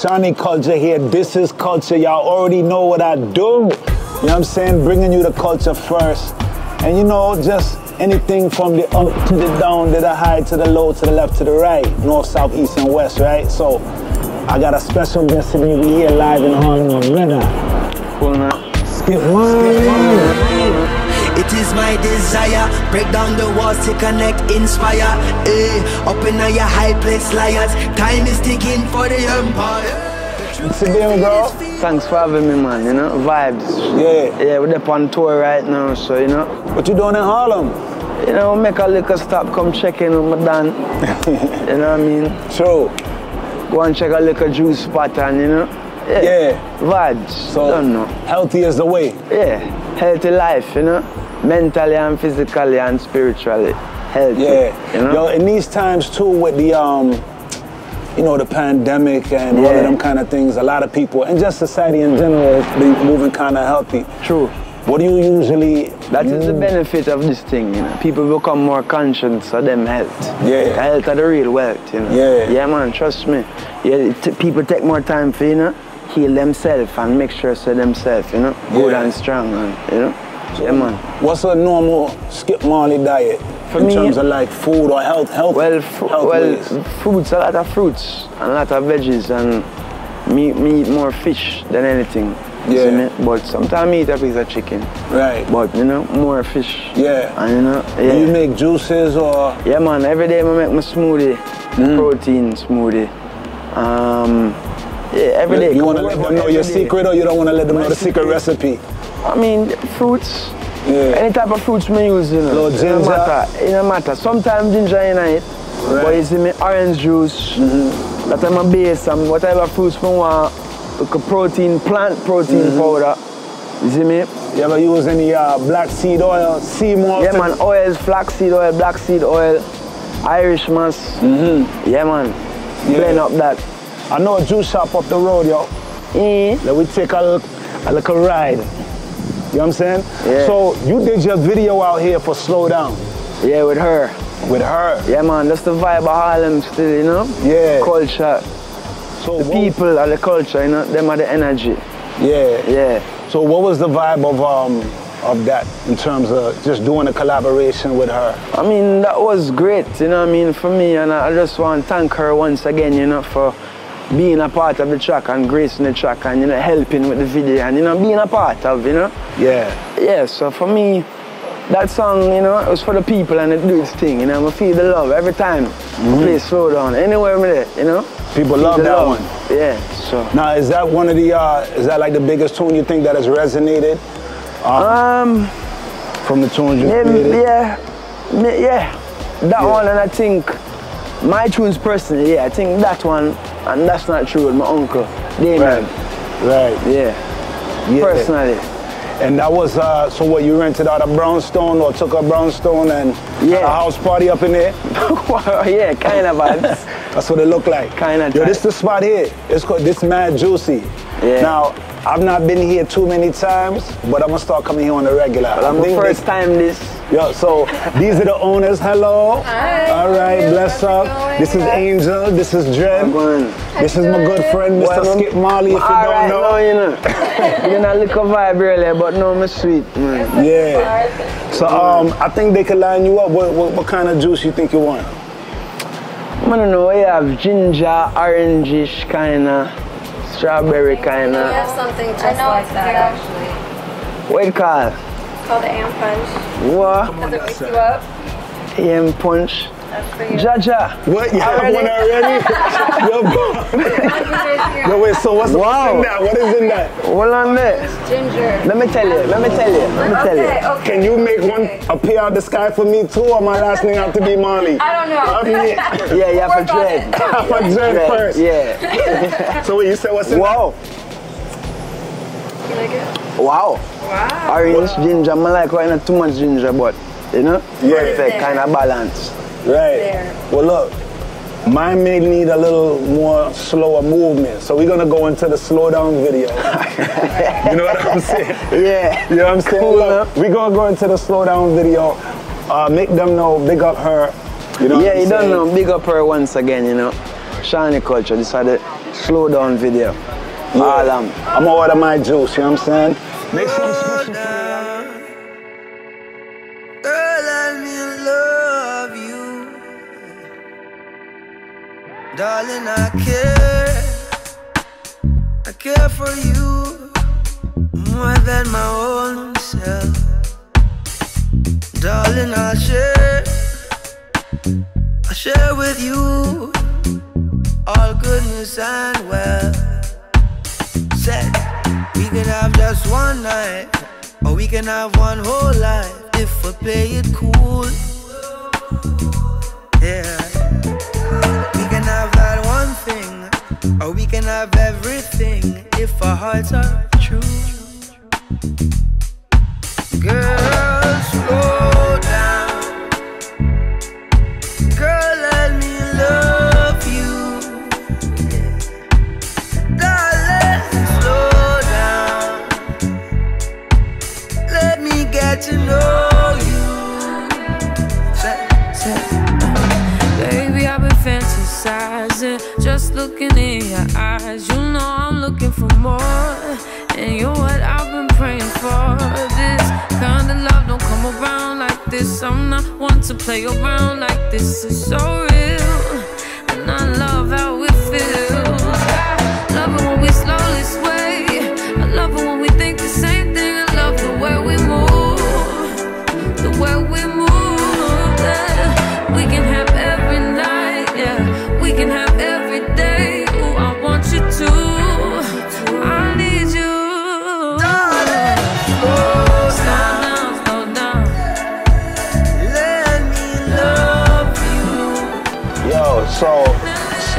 Shani Kulture here. This is culture. Y'all already know what I do. You know what I'm saying? Bringing you the culture first. And you know, just anything from the up to the down, to the high, to the low, to the left, to the right, north, south, east, and west, right? So I got a special guest me here live in Harlem Arena. Cool, man. Skip one. It is my desire, break down the walls to connect, inspire. Eh, up in your high place, liars. Time is ticking for the empire. What's your name, bro? Thanks for having me, man. You know, vibes. Yeah. Yeah, we're up on tour right now, so you know, What you doing in Harlem? you know, make a little stop, come check in with my Dan. you know what I mean? True. Go and check a little juice spot and you know. Yeah. Yeah. Vibes. So don't know. healthy is the way. Yeah. Healthy life, you know. Mentally and physically and spiritually. Healthy. Yeah. You know. Yo, in these times too, with the um, you know, the pandemic and all of them kind of things, a lot of people and just society in general be moving kind of healthy. True. What do you usually? That is the benefit of this thing, you know. People become more conscious of them health. Yeah. Health are the real wealth, you know. Yeah. Yeah, man, trust me. Yeah, t- people take more time for, you know, heal themselves and make sure so themselves, you know, good Yeah. and strong, and, you know. Yeah, man. What's a normal Skip Marley diet For in me- terms of like food or health? Health. Well, health well, ways? fruits, a lot of fruits, and a lot of veggies, and me, me eat more fish than anything. Yeah. But sometimes me eat a piece of chicken. Right. But, you know, more fish. Yeah. And, you know, yeah. Do you make juices or? Yeah, man. Every day I make my smoothie, Mm. protein smoothie. Um, yeah, every day. You want to let them know your day. secret, or you don't want to let them know the secret secret. recipe? I mean, fruits. Yeah. Any type of fruits me use, you know. It ginger. don't matter. It matter. Sometimes ginger in it. Right. But you see me orange juice. That I'm a base and whatever fruits me want. Like a protein, plant protein Mm-hmm. powder. You see me? You ever use any uh, black seed oil, sea malt? Yeah, man. Oils, flaxseed oil, black seed oil, Irish moss. Mm-hmm. Yeah, man. Blend up that. I know a juice shop up the road, yo. That we take a, a little ride. You know what I'm saying? Yeah. So you did your video out here for Slow Down Yeah, with her. with her. Yeah, man, that's the vibe of Harlem still, you know? Yeah. Culture. So The people are the culture, you know? Them are the energy. Yeah. Yeah. So what was the vibe of um of that in terms of just doing a collaboration with her? I mean, that was great, you know what I mean, for me. And I I just want to thank her once again, you know, for being a part of the track and gracing the track and, you know, helping with the video and, you know, being a part of, you know? Yeah. Yeah, so for me, that song, you know, it was for the people and it do its thing, you know. I feel the love every time I play Slow Down. Anywhere I'm there, you know? People love that love. one. Yeah, so. Now is that one of the uh is that like the biggest tune you think that has resonated Um, from the tunes you Yeah, created? yeah, yeah. That one, and I think my tunes personally, yeah, I think that one, and that's not true with my uncle, Damian. Right. Yeah, Yeah. personally. And that was uh so what you rented out a brownstone or took a brownstone and had Yeah. a house party up in there? yeah, kind of. That's what it looked like. Kinda Yo, this the spot here. It's called this mad juicy. Yeah. Now, I've not been here too many times, but I'm gonna start coming here on the regular. I'm the first time this. Yo, so these are the owners. Hello. Hi. All right, bless up. going? This is Angel. This is Dred. This is my good friend, Mr. Well, Skip Marley. If you All right, don't now know. you know. you know, little vibe earlier, but no, me sweet, man. Yeah. So um, I think they could line you up. What, what, what kind of juice you think you want? I don't know, you have ginger, orangish kind of, strawberry kind of. We of. have something just like that actually. What it called? It's the Am Punch. What? Does it wake you up? Yam punch. That's for you. Jaja. What? You have Already? one already? Yo, Yo, wait, so what's, Wow. what's in that? What is in that? Hold on there. Ginger. Let me tell you. Let me tell you. Let me tell you. okay. Can you make one appear out the sky for me too, or my last name have to be Marley? I don't know. Okay. Yeah, you have Work to on dread. it. Dread Dread, first. Yeah. So wait, you said what's in Wow. You like it? Wow. Wow. Orange, ginger. I like why not too much ginger, but you know, Yeah. perfect kind of balance. Right. There. Well, look, mine may need a little more slower movement, so we're gonna go into the slow down video. you know what I'm saying? Yeah. You know what I'm saying? Cool, Look, we gonna go into the slow down video. Uh, make them know, big up her. You know Yeah, what I'm you don't know. Big up her once again, you know. Shani Kulture. This are the slow down video. All um, I'm gonna order my juice, you know what I'm saying? Make some special. Girl, let me love you. Darling, I care. I care for you more than my own self. Darling, I'll share. I'll share with you all goodness and wealth. Said we can have just one night, or we can have one whole life if we play it cool. Yeah. We can have that one thing, or we can have everything if our hearts are true. Girl, to know you. Baby, I've been fantasizing, just looking in your eyes. You know I'm looking for more, and you're what I've been praying for. This kind of love don't come around like this. I'm not one to play around like this. It's so real, and I love how it feels.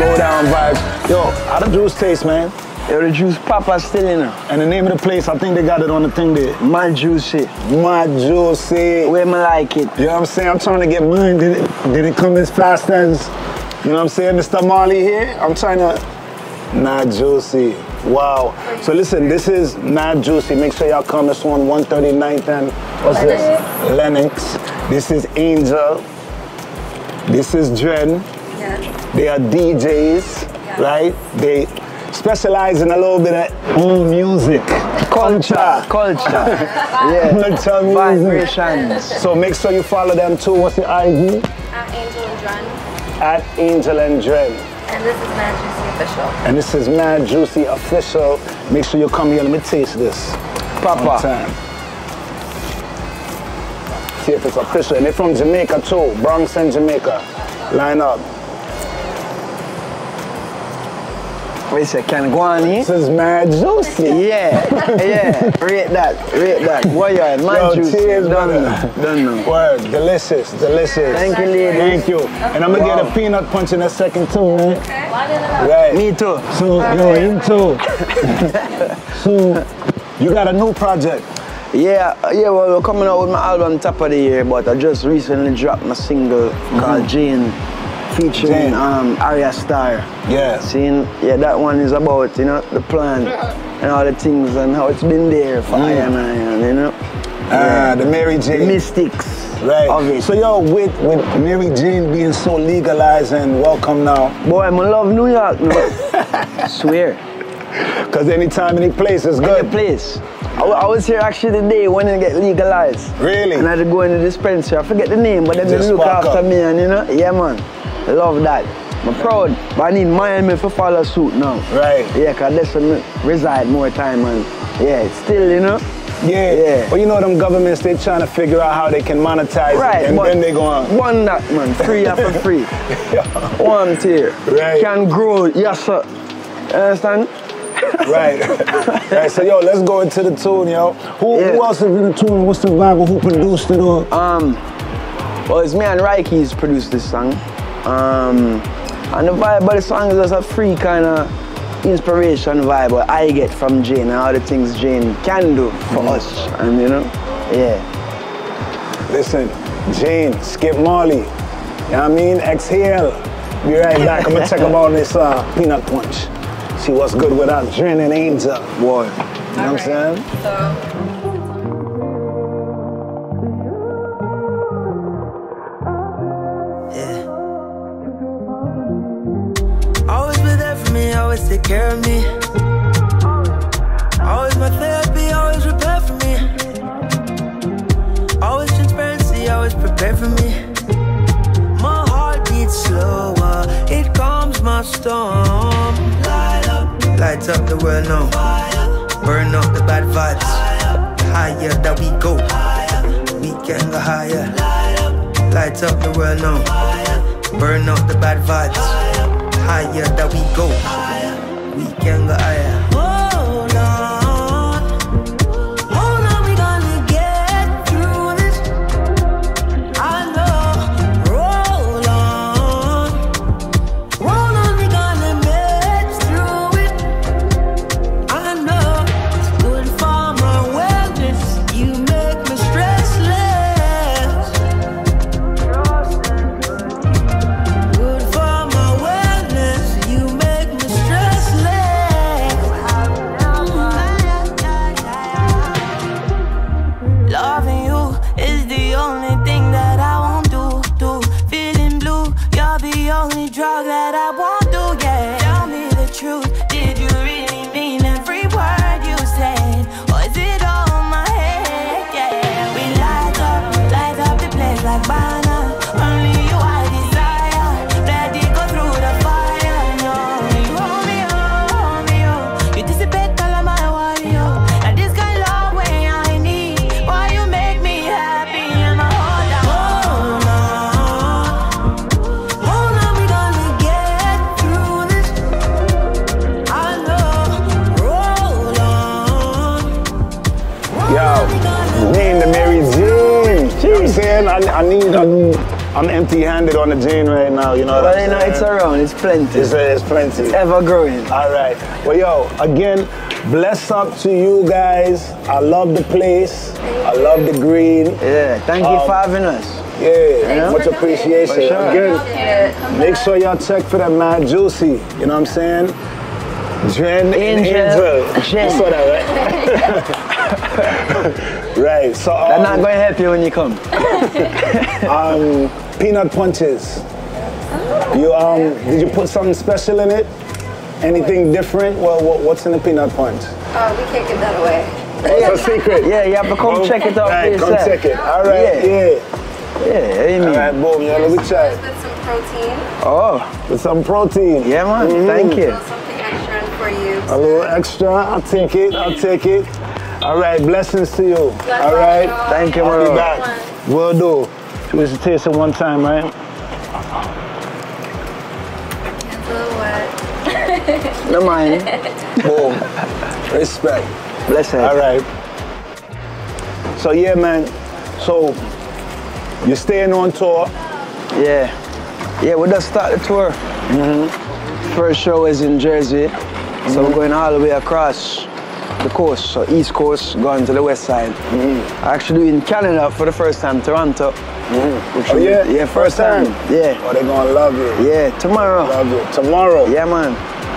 Slow down vibes. Yo, how the juice taste, man? Yo, the juice papa still in there. And the name of the place, I think they got it on the thing there. My juicy. My juicy. Where me like it. You know what I'm saying? I'm trying to get mine. Did it, did it come as fast as, you know what I'm saying, Mr. Marley here? I'm trying to, Mad Juicy. Wow. So listen, this is Mad Juicy. Make sure y'all come. This one, 139th and, what's this? Lenox. This is Angel. This is Dren. Yeah. They are DJs, right? They specialize in a little bit of old music, culture, Culture. yeah. culture music. Vibrations. So make sure you follow them too. What's your ID? At Angel and Dren. At Angel and Dren. And this is Mad Juicy Official. And this is Mad Juicy Official. Make sure you come here. Let me taste this. One Papa. See if it's official. And they're from Jamaica too. Bronx and Jamaica. Line up. Wait a sec, can go on here? This is Mad Juicy. Yeah, yeah. Rate that, rate that. What you had? My Yo, juice. cheers, Done brother. now, Done now. Word, delicious, delicious. Thank you, ladies. Thank you. And I'm gonna get a peanut punch in a second too, man. Okay. Line it up. Right. Me too. So, yo, him too. so, you got a new project. Yeah, yeah, well, we're coming out with my album top of the year, but I just recently dropped my single mm-hmm. called Jane, featuring um, Arya Star. Yeah. Seeing, yeah, that one is about, you know, the plan and all the things and how it's been there for I and I, and, you know. Ah, the Mary The Jane. mystics Right. of it. So, yo, with, with Mary Jane being so legalized and welcome now, Boy, I'ma love New York, no. Swear. because anytime, any place is Good good. place. I, I was here actually the day when it get legalized. Really? And I had to go in the dispensary. I forget the name, but they Just look after up. me and you know, yeah man. I love that. I'm proud, but I need Miami to follow suit now. Right. Yeah, cause that's where reside more time and yeah, still, you know. Yeah. Yeah. Well, you know them governments, they trying to figure out how they can monetize Right, it, and then they go on. One that man, free after free. One tier. Right. Can grow, yes sir. You understand? Right. right. So, yo, let's go into the tune, yo. Who, Yeah. who else is in the tune? What's the vibe? Who produced it? Or? Um, well, it's me and Rikey's produced this song. Um, and the vibe of the song is just a free kind of inspiration vibe what I get from Jane and all the things Jane can do for us. And you know, yeah. Listen, Jane, Skip Marley. You know what I mean? Exhale. Be right back. I'm gonna check about this uh, peanut punch. See what's good with that Dren and Angel. Boy. You know what I'm saying? So, care of me. Always my therapy, always repair for me. Always transparency, always prepare for me. My heart beats slower, it calms my storm. Light up, lights up the world now. Burn up the bad vibes. Higher that we go, we can go higher. Lights up the world now. Burn up the bad vibes. Higher that we go. We can go higher. Saying? I, I need, I'm, I'm empty handed on the Jane right now, you know what But I'm you know, saying? it's around, it's plenty. It's, it's plenty. ever growing. All right. Well, yo, again, bless up to you guys. I love the place. I love the green. Yeah, thank you Um, for having us. Yeah, much appreciation. Sure. Again, make sure y'all check for that Mad Juicy. You know what I'm saying? Jen Angel. Angel. Jen. You saw that, right? right. So um, I'm not going to help you when you come. um, peanut punches. You um, did you put something special in it? Anything different? Well, what, what's in the peanut punch? Oh, we can't give that away. It's a secret. Yeah, you have to come check it out for Right, come check it. All right, Yeah. yeah. Yeah, you All mean. boom, yeah, let me try. With some protein, Oh, With some protein. yeah, man. Mm-hmm. Thank you. Something extra for you. A little extra, I'll take it, I'll take it. All right, blessings to you. All right, Thank you, I'll be bro. back. Will do. She was to taste it one time, right? It's a little wet. No mind. Boom. Respect. Bless All right. So yeah, man. So you're staying on tour. Yeah. Yeah, we just start the tour. Mhm. First show is in Jersey. So we're going all the way across the coast, so east coast, going to the west side. I actually in Canada for the first time, Toronto. Mm. Which Oh yeah, Yeah, first time. Yeah. Oh, they're gonna love you. Yeah, tomorrow. Love you. Tomorrow. Yeah, man.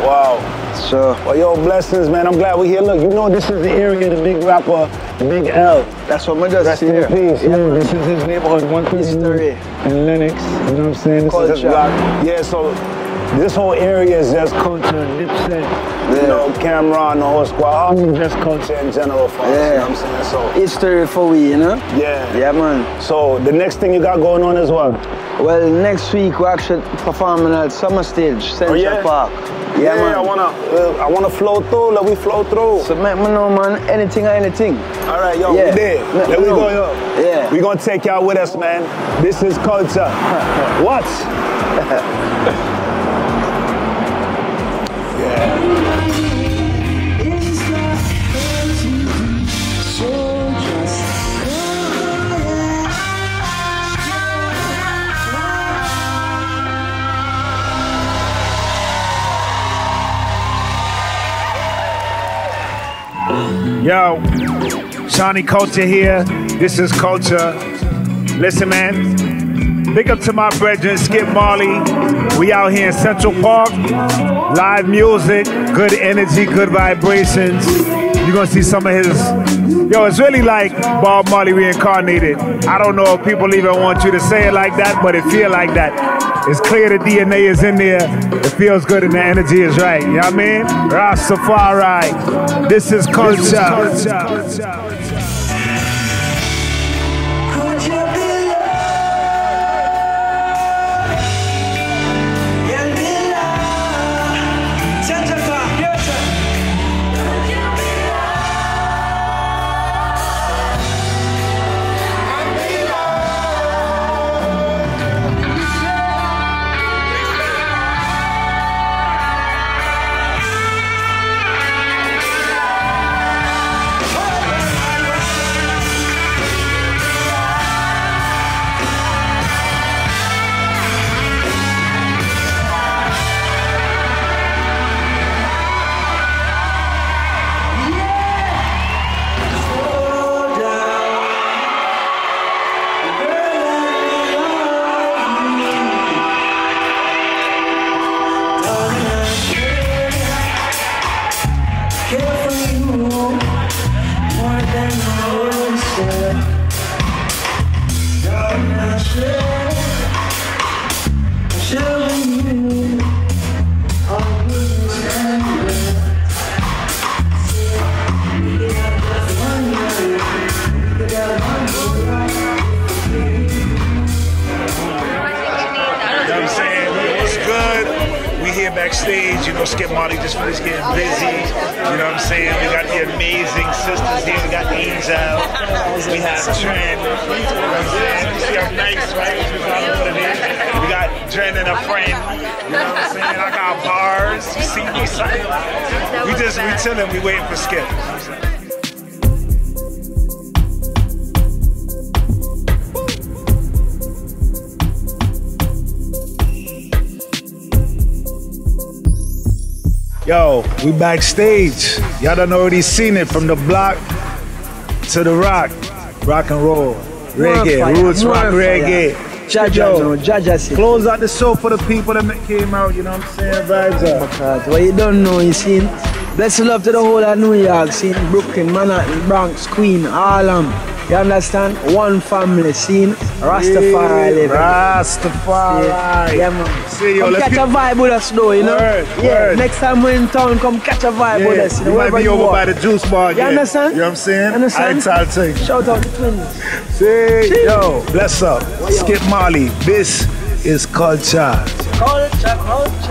Wow. So Well, yo, blessings, man. I'm glad we're here. Look, you know this is the area the big rapper, Big L. that's what my just Rest in peace. Yeah, this is his neighborhood, one History. in Lenox. You know what I'm saying? This is his block. Yeah, so this whole area is just culture, Dipset, you Yeah. know, Cam'ron, the whole squad. All just culture in general for us. You know what I'm saying? So, History for we, you know? yeah. Yeah, man. So the next thing you got going on as well. Well, next week we're actually performing at Summer Stage, Central Oh, yeah? Park. Yeah, man. I wanna, uh, I wanna flow through. Let we flow through. So make me know, man, anything or anything. All right, yo, Yeah. we there. Let Let we know. go, yo. Yeah. We gonna take y'all with us, man. This is culture. what? Yo, Shani Kulture here. This is Culture. Listen, man. Big up to my brethren, Skip Marley. We out here in Central Park. Live music, good energy, good vibrations. You're gonna see some of his. Yo, it's really like Bob Marley reincarnated. I don't know if people even want you to say it like that, but it feel like that. It's clear the DNA is in there. It feels good and the energy is right. You know what I mean? Rastafari. This is culture. good. You know, Skip Marley just finished getting busy. You know what I'm saying? We got the amazing sisters here. We got Angel. We have Trent. You know what I'm saying? You see I'm nice, right? We got Trent and a friend. You know what I'm saying? I got bars. You see me, son? We just, we chilling. We waiting for Skip. Yo, we backstage. Y'all done already seen it from the block to the rock. Rock and roll. Reggae. Roots rock reggae. Jaja, Jaja. Close out the show for the people that came out, you know what I'm saying? Vibes up. Because what you don't know, you seen? bless love to the whole of New York, seen Brooklyn, Manhattan, Bronx, Queen, Harlem. You understand? One family, scene, Rastafari living. Rastafari. Yeah, yeah, man. See, yo, come let's catch get- a vibe with us though, you know? Word, yeah, word. next time we're in town, come catch a vibe with us. You, know, you might be over are. by the juice bar You again. understand? You know what I'm saying? Understand? I tell you. Shout out to twins. See, yo, bless up. Skip Marley. This is culture. Culture, culture.